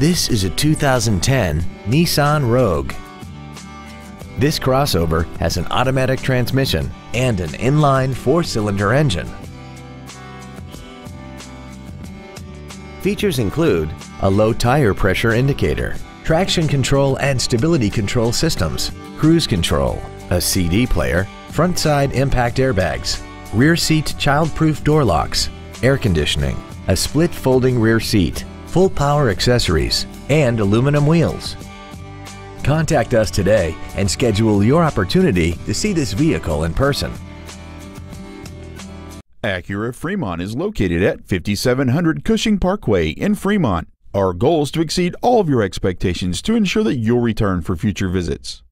This is a 2010 Nissan Rogue. This crossover has an automatic transmission and an inline four-cylinder engine. Features include a low tire pressure indicator, traction control and stability control systems, cruise control, a CD player, front side impact airbags, rear seat child-proof door locks, air conditioning, a split folding rear seat, full power accessories, and aluminum wheels. Contact us today and schedule your opportunity to see this vehicle in person. Acura Fremont is located at 5700 Cushing Parkway in Fremont. Our goal is to exceed all of your expectations to ensure that you'll return for future visits.